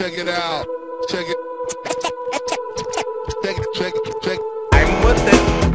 check it out. Check it. Check it, check it, check it. I'm with it.